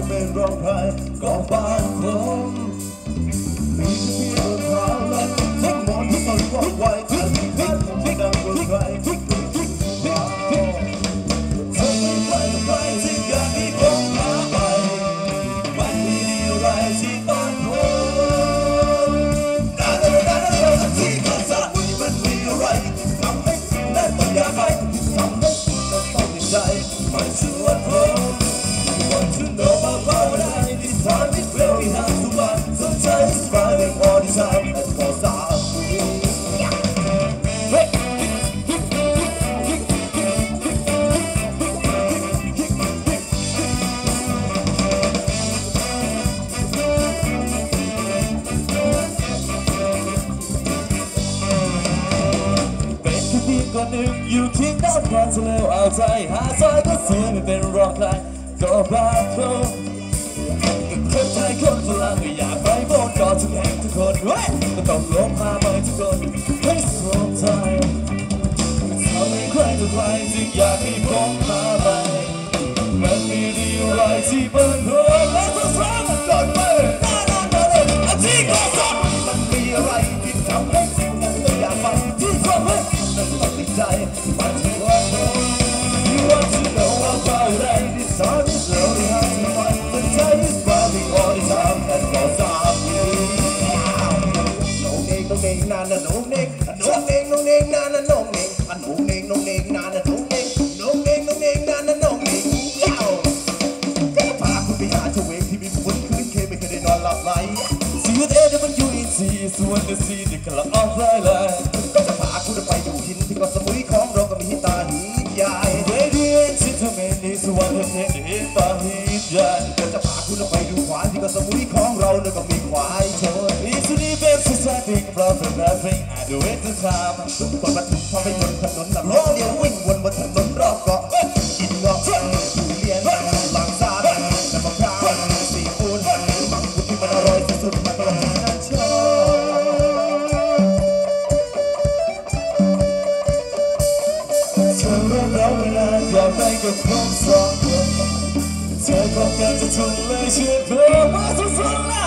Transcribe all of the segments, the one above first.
ที่เป็นรองใครก็บ้านผมมีเพียง I this time it's very hard to find Sometimes it's running all the time That's cause I'm free เป็นแค่เพียงคนหนึ่งอยู่ที่นอก ความจะเลวเอาใจหาซอยก็สวยไม่เป็นรองใครก็บ้าโครคนไทยคนฝรั่งก็อยากไปโบนกอดทุกแห่งทุกคนเว้ยก็ต้องลงพาไปทุกคนให้สมใจทำให้ใครต่อใครจึงอยากให้ผมพาไปมันมีดีอะไรที่เปิดเผยและทุก็สร้งก่อนไปนาน่าน่าเลยอาที่ก็สอนมันมีอะไรที่ทำให้สิ่งนั้นต้องอยากไปที่ทำให้นั้นต้องติดใจมันถึงว่าโน้ You want to know about it This song is really น้องนานนะน้องเงน้องเงน้องเงนานนะน้องเงน้องเงน้องเงนานนะน้องเงน้องเงน้องเงนานนะน้องเงเจ้าก็จะพาคุณไปหาเจ้าเวงที่มีคนคืนเคไม่เคยได้นอนหลับไหล See you there when you eat tea So when the sea the color of lilac ก็จะพาคุณไปดูหินที่เกาะสมุยของเราก็มีหิตาหินใหญ่ Radiant gentleman is one of them หินตาหินใหญ่ก็จะพาคุณไปดูควายที่เกาะสมุยของเราเนี่ยก็มีควายชน It's the best society from the nothing I do it the time ทุกคนมาถึงพอไปบนถนนน่ะล้อเดียววิ่งวนบนถนนรอบเกาะกินเงาะทุเรียนบางซาน้ำมะพร้าวซีฟู้ดมังคุดที่มันอร่อยที่สุดมาตลอดฉันชอบเธอรู้แล้วเวลาอยากไปกับผมสองคนเธอก็การจะทนเลยเชื่อเธอมาสุดๆนะ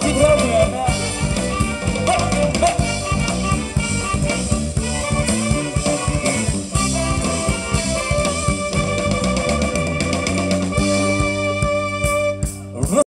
Keep